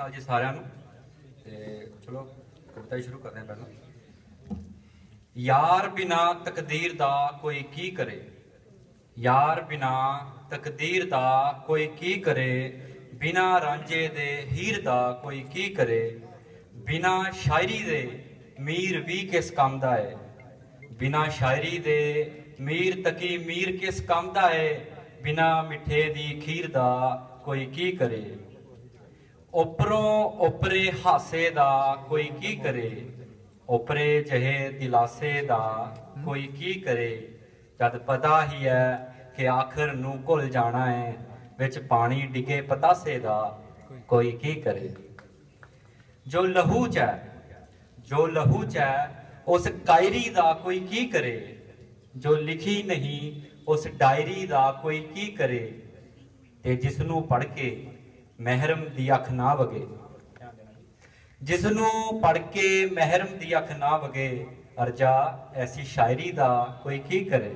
ਅਕਾਲ ਜੀ ਸਾਰਿਆਂ ਨੂੰ। ਤੇ ਚਲੋ, ਕਵਿਤਾ ਹੀ ਸ਼ੁਰੂ ਕਰਦੇ ਹਾਂ ਪਹਿਲਾਂ। ਯਾਰ ਬਿਨਾ ਤਕਦੀਰ ਦਾ ਕੋਈ ਕੀ ਕਰੇ? ਯਾਰ ਬਿਨਾ ਤਕਦੀਰ ਦਾ ਕੋਈ ਕੀ ਕਰੇ? ਬਿਨਾ ਰਾਂਝੇ ਦੇ ਹੀਰ ਦਾ ਕੋਈ ਕੀ ਕਰੇ? ਬਿਨਾ ਸ਼ਾਇਰੀ ਦੇ ਮੀਰ ਵੀ ਕਿਸ ਕੰਮ ਦਾ ਹੈ ਬਿਨਾ ਸ਼ਾਇਰੀ ਦੇ ਮੀਰ ਤਕੀ ਮੀਰ ਕਿਸ ਕੰਮ ਦਾ ਹੈ ਬਿਨਾ ਮਿੱਠੇ ਦੀ ਖੀਰ ਦਾ ਕੋਈ ਕੀ ਕਰੇ? ਉਪਰੋਂ ਉਪਰੇ ਹਾਸੇ ਦਾ ਕੋਈ ਕੀ ਕਰੇ? ਉਪਰੇ ਜਹੇ ਦਿਲਾਸੇ ਦਾ ਕੋਈ ਕੀ ਕਰੇ? ਜਦ ਪਤਾ ਹੀ ਹੈ ਕਿ ਆਖਰ ਨੂੰ ਘੁਲ ਜਾਣਾ ਹੈ ਵਿੱਚ ਪਾਣੀ ਡਿੱਗੇ ਪਤਾਸੇ ਦਾ ਕੋਈ ਕੀ ਕਰੇ? ਜੋ ਲਹੂ ਚ ਹੈ ਜੋ ਲਹੂ ਚ ਹੈ ਉਸ ਕਾਇਰੀ ਦਾ ਕੋਈ ਕੀ ਕਰੇ? ਜੋ ਲਿਖੀ ਨਹੀਂ, ਉਸ ਡਾਇਰੀ ਦਾ ਕੋਈ ਕੀ ਕਰੇ? ਤੇ ਜਿਸ ਨੂੰ ਪੜ ਕੇ ਮਹਿਰਮ ਦੀ ਅੱਖ ਨਾ ਵਗੇ। ਜਿਸ ਨੂੰ ਪੜ ਕੇ ਮਹਿਰਮ ਦੀ ਅੱਖ ਨਾ ਵਗੇ, ਅਰਜਾ ਐਸੀ ਸ਼ਾਇਰੀ ਦਾ ਕੋਈ ਕੀ ਕਰੇ।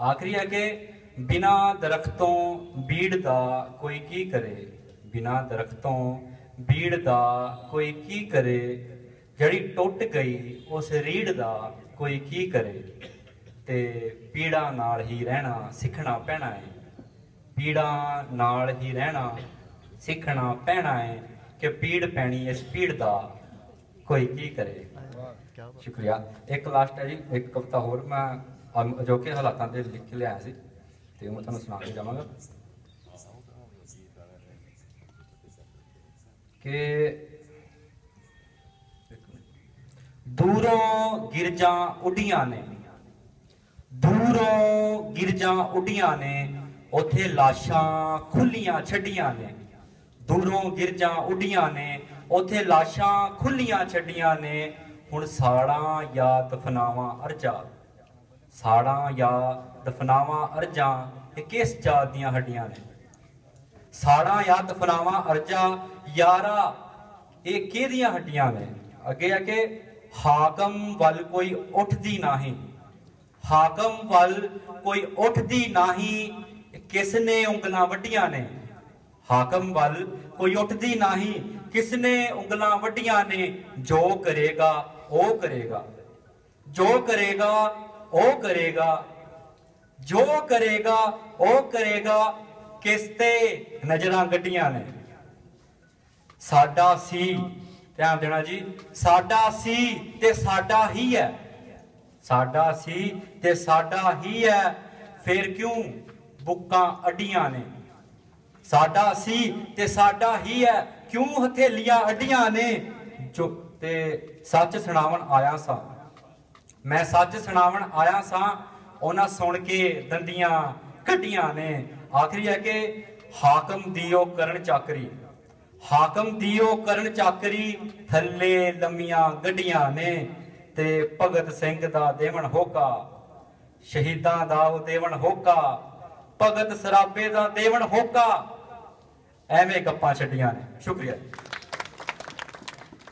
ਆਖਰੀ ਹੈ ਕਿ ਬਿਨਾ ਦਰਖਤੋਂ ਬੀੜ ਦਾ ਕੋਈ ਕੀ ਕਰੇ। ਬਿਨਾ ਦਰਖਤੋਂ ਬੀੜ ਦਾ ਕੋਈ ਕੀ ਕਰੇ। ਜਿਹੜੀ ਟੁੱਟ ਗਈ, ਉਸ ਰੀੜ ਦਾ ਕੋਈ ਕੀ ਕਰੇ। ਤੇ ਪੀੜਾ ਨਾਲ ਹੀ ਰਹਿਣਾ, ਸਿੱਖਣਾ ਪੈਣਾ ਹੈ ਪੀੜਾਂ ਨਾਲ ਹੀ ਰਹਿਣਾ, ਸਿੱਖਣਾ ਪੈਣਾ ਹੈ ਕਿ ਪੀੜ ਪੈਣੀ ਇਸ ਪੀੜ ਦਾ ਕੋਈ ਕੀ ਕਰੇ। ਸ਼ੁਕਰੀਆ। ਇੱਕ ਲਾਸਟ ਹੈ ਜੀ, ਇੱਕ ਕਵਿਤਾ ਹੋਰ ਮੈਂ ਅਮ- ਅਜੋਕੇ ਹਾਲਾਤਾਂ ਤੇ ਲਿਖ ਕੇ ਲਿਆਇਆ ਸੀ, ਤੇ ਮੈਂ ਤੁਹਾਨੂੰ ਸੁਣਾ ਕੇ ਜਾਵਾਂਗਾ। ਕਿ ਦੂਰੋਂ ਗਿਰਜਾਂ ਉੱਡੀਆਂ ਨੇ, ਦੂਰੋਂ ਗਿਰਜਾਂ ਉੱਡੀਆਂ ਨੇ ਉੱਥੇ ਲਾਸ਼ਾਂ ਖੁੱਲੀਆਂ ਛੱਡੀਆਂ ਨੇ। ਦੂਰੋਂ ਗਿਰਜਾਂ ਉੱਡੀਆਂ ਨੇ। ਉੱਥੇ ਲਾਸ਼ਾਂ ਖੁੱਲੀਆਂ ਛੱਡੀਆਂ ਨੇ। ਹੁਣ ਸਾੜਾਂ ਜਾਂ ਦਫਨਾਵਾਂ ਅਰਜਾ। ਸਾੜਾਂ ਜਾਂ ਦਫਨਾਵਾਂ ਅਰਜਾਂ ਇਹ ਕਿਸ ਜਾਤ ਦੀਆਂ ਹੱਡੀਆਂ ਨੇ? ਸਾੜਾਂ ਜਾਂ ਦਫਨਾਵਾਂ ਅਰਜਾ ਯਾਰਾ ਇਹ ਕਿਹਦੀਆਂ ਹੱਡੀਆਂ ਨੇ? ਅੱਗੇ ਆ ਕਿ, ਹਾਕਮ ਵੱਲ ਕੋਈ ਉੱਠਦੀ ਨਹੀਂ। ਹਾਕਮ ਵੱਲ ਕੋਈ ਉੱਠਦੀ ਨਹੀਂ ਕਿਸ ਨੇ ਉਂਗਲਾਂ ਵੱਡੀਆਂ ਨੇ? ਹਾਕਮ ਵੱਲ ਕੋਈ ਉੱਠਦੀ ਨਹੀਂ। ਕਿਸ ਨੇ ਉਂਗਲਾਂ ਵੱਡੀਆਂ ਨੇ? ਜੋ ਕਰੇਗਾ, ਉਹ ਕਰੇਗਾ। ਜੋ ਕਰੇਗਾ, ਉਹ ਕਰੇਗਾ। ਜੋ ਕਰੇਗਾ, ਉਹ ਕਰੇਗਾ। ਕਿਸ ਤੇ ਨਜ਼ਰਾਂ ਗੱਡੀਆਂ ਨੇ? ਸਾਡਾ ਸੀ। ਧਿਆਨ ਦੇਣਾ ਜੀ। ਸਾਡਾ ਸੀ ਤੇ ਸਾਡਾ ਹੀ ਹੈ। ਸਾਡਾ ਸੀ ਤੇ ਸਾਡਾ ਹੀ ਹੈ। ਫਿਰ ਕਿਉਂ? ਬੁੱਕਾਂ ਅੱਡੀਆਂ ਨੇ। ਸਾਡਾ ਸੀ ਤੇ ਸਾਡਾ ਹੀ ਹੈ, ਕਿਉਂ ਹਥੇਲੀਆਂ ਅੱਡੀਆਂ ਨੇ? ਜੋ ਤੇ ਸੱਚ ਸੁਣਾਵਣ ਆਇਆ ਸਾਂ। ਮੈਂ ਸੱਚ ਸੁਣਾਵਣ ਆਇਆ ਸਾਂ, ਉਹਨਾਂ ਸੁਣ ਕੇ ਦੰਦੀਆਂ ਕੱਢੀਆਂ ਨੇ। ਆਖਰੀ ਹੈ ਕਿ ਹਾਕਮ ਦੀਓ ਕਰਨ ਚਾਕਰੀ। ਹਾਕਮ ਦੀਓ ਕਰਨ ਚਾਕਰੀ, ਥੱਲੇ ਲੰਮੀਆਂ ਗੱਡੀਆਂ ਨੇ ਤੇ ਭਗਤ ਸਿੰਘ ਦਾ ਦੇਵਣ ਹੋਕਾ, ਸ਼ਹੀਦਾਂ ਦਾ ਉਹ ਦੇਵਣ ਹੋਕਾ। ਭਗਤ ਸਰਾਬੇ ਦਾ ਦੇਵਨ ਹੋਕਾ। ਐਵੇਂ ਗੱਪਾਂ ਛੱਡੀਆਂ ਨੇ। ਸ਼ੁਕਰੀਆ।